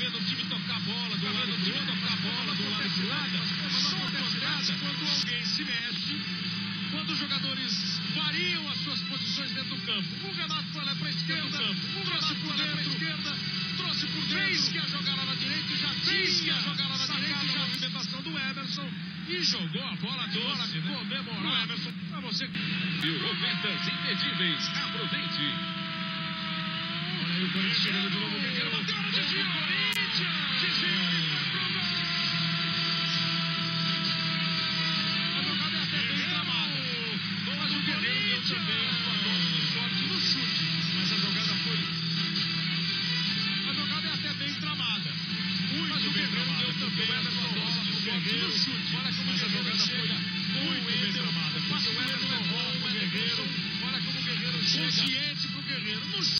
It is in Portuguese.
vendo o time tocar a bola, do tá lado do outro tocar a bola, do lado do outro. Só acontece quando alguém se mexe, quando os jogadores variam as suas posições dentro do campo. O Renato foi lá para a esquerda, o Renato foi lá para a esquerda, trouxe por dentro. Fez que a jogada na direita já fez que a jogada na direita já a movimentação do Emerson e jogou a bola doce, né? comemorou o Emerson para você. E ofertas imperdíveis, aproveite. Olha aí o Corinthians chegando de novo. Isso, olha como essa jogada chega. Muito bem tramada. Passa o Everton, bola o Guerreiro. Olha como o Guerreiro chega. Consciente o Guerreiro.